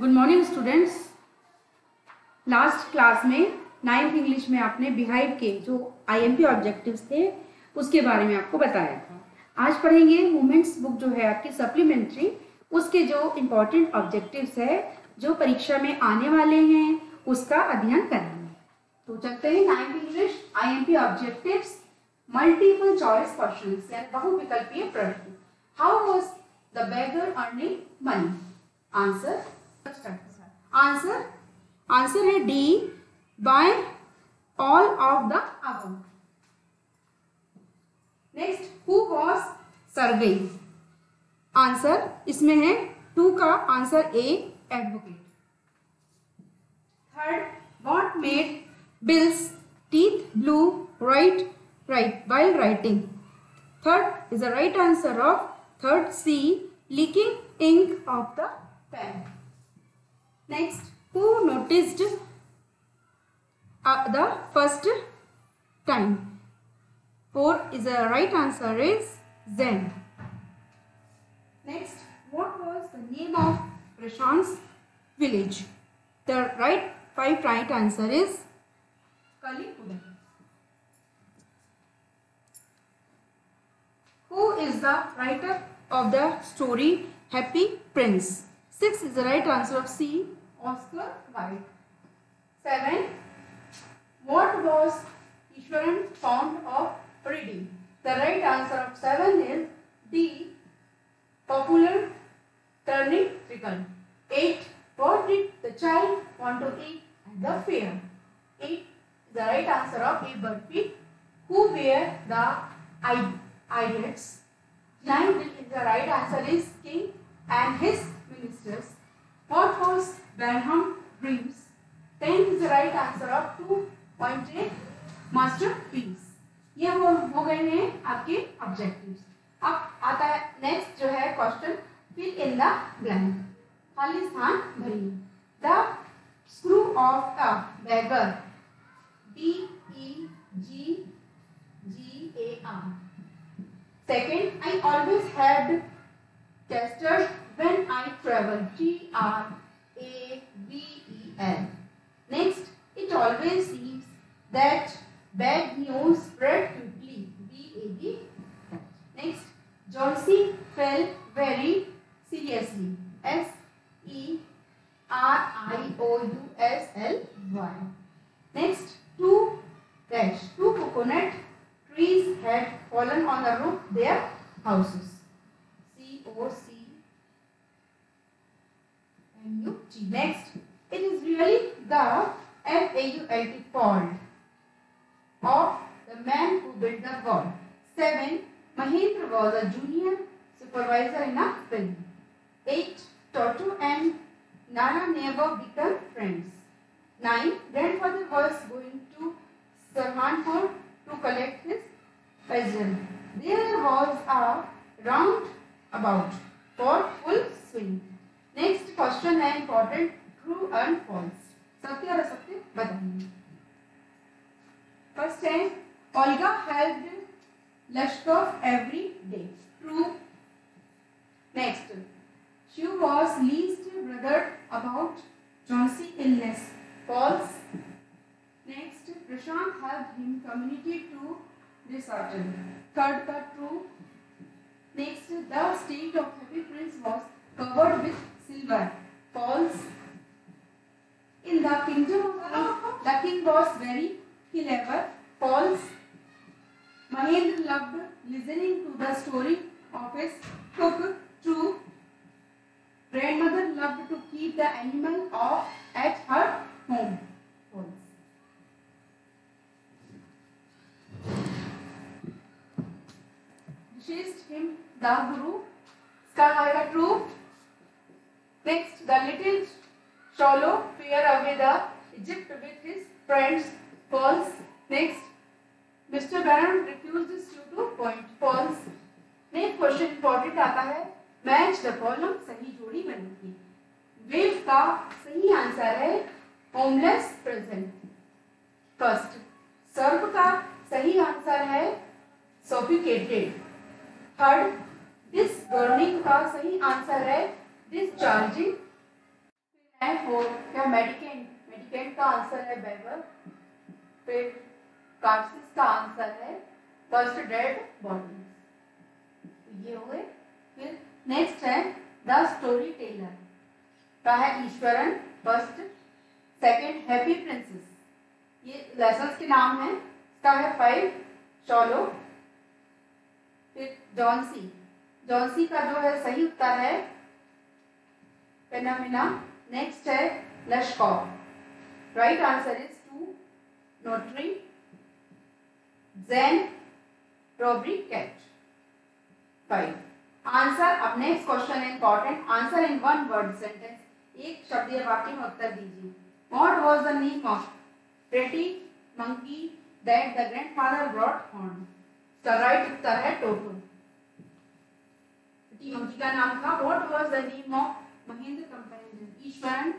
Good morning students last class में ninth English में आपने बिहाइव के जो आईएमपी ऑब्जेक्टिव्स थे, उसके बारे में आपको बताया था। आज पढ़ेंगे मूवमेंट्स बुक जो है आपकी सप्लीमेंट्री उसके जो इम्पोर्टेंट ऑब्जेक्टिव्स है, जो परीक्षा में आने वाले हैं, उसका अध्ययन करेंगे। तो चलते हैं ninth English IMP objectives multiple choice questions यानी बहुविकल्पीय प्रश्न। How was the beggar earning money answer answer answer है D, by all of the above. Next who was Sergei answer इसमें है, टू का answer A advocate third what made Bill's teeth blue right right while writing. Third is the right answer of, third c, leaking ink of the pen. Next who noticed uh, the first time four is the right answer is zen next what was the name of prashant's village the right five right answer is kalipudam Who is the writer of the story Happy Prince? 6 is the right answer of C. Oscar Wilde. 7. What was Ishwaran fond of reading? The right answer of 7 is D. Popular turning pickle. 8. What did the child want to eat at the fair? 8 is the right answer of A. Burfi. Who wear the eye? idols. Nine the right answer is king and his ministers. What was Burnham dreams? Ten is the right answer of two pointed masterpiece. ये वो हो गए हैं आपके objectives अब आता है next जो है question fill in the blank खाली स्थान भरिए the screw of a beggar D E G G A R Second, I always had testers When I travel, T-R-A-V-E-L. Next, it always seems that bad news spread quickly, B-A-D. Next, Johnson fell very seriously, S-E-R-I-O-U-S-L-Y. Next, two dash, two coconut trees had fallen on the roof their houses. C-O-C. O C M U T. Next, it is really the fault of the man who built the wall. Seven, Mahendra was a junior supervisor in a film. Eight, Toto and Nana never become friends. Nine, grandfather was going to Sahanpur to collect his peasant. There was a round about for full swing. Next question है important true and false. सत्य और असत्य बताइए. First है Olga helped Lashkov every day. True. Next, she was least bothered about Chauncey illness. False. Next, Prashant helped him communicate to disheartened. Third cut true. Next, the state of Happy Prince was covered with silver. False. In the kingdom of the king was very clever. False. Mahendra loved listening to the story of his cook. True. Grandmother loved to keep the animal off at her home. Chased him the guru. Scarlet true. Next, the little Shallow fear away the Egypt with his friends. False. Next, Mr. Baron refuses you to point. False. Next question important आता है match the column सही जोड़ी बनेगी wave का सही answer है homeless present first serve का सही आंसर है सोफिकेटेड थर्ड डिस बर्निंग का सही आंसर है डिस्चार्जिंग क्या मेडिकेंट मेडिकेंट का आंसर है बेगर फिर कार्सिस का आंसर है फ़र्स्ट डेड बॉडी ये हुए। फिर नेक्स्ट है द स्टोरी टेलर का है Iswaran first second happy princess ये लेसन्स के नाम है। इसका है फाइव शॉलो फिर जॉनसी जॉनसी का जो है सही उत्तर है पेनामिना नेक्स्ट है Lushkoff right answer is two notary Jane robbery cat five answer अब next question important answer in one word sentence एक शब्द या वाक्य में उत्तर दीजिए। What was the name of pretty monkey that the grandfather brought home right उत्तर है Toto pretty monkey का नाम था। What was the name of Mahendra companion Iswaran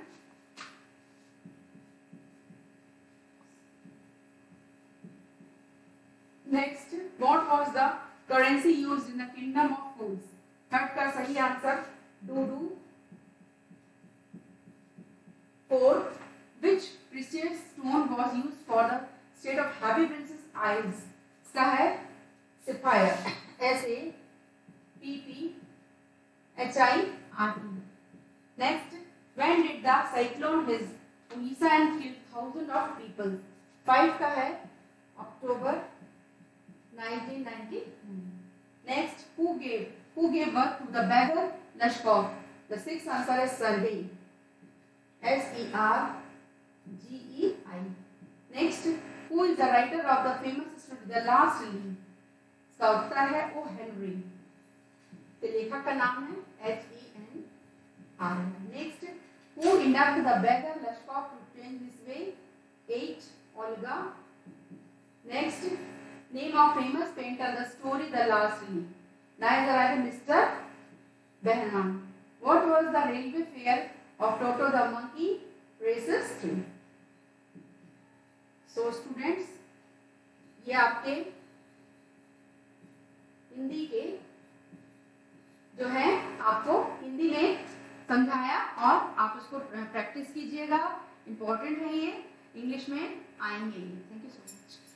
next what was the currency used in the kingdom of fools third का सही answer Dudu fourth which precious stone was used for the state of happy princess eyes इसका है sapphire S A P P H I R E next when did the cyclone hit Odisha and killed thousands of people five का है October 1990 next who gave who gave birth to the beggar Lashkov the sixth answer is Sergei S E R G E I. Next, who is the writer of the famous story The Last Leaf? उत्तर है O Henry तो लेखक का नाम है H E next who induct the beggar Lushkoff to change this way at Olga next name of famous painter the story the last leaf nice the writer mister Behrman what was the railway fare of Toto the monkey races through. So students, ये आपके हिंदी के जो है आपको समझाया और आप उसको प्रैक्टिस कीजिएगा। इंपॉर्टेंट है ये। इंग्लिश में आएँगे थैंक यू सो मच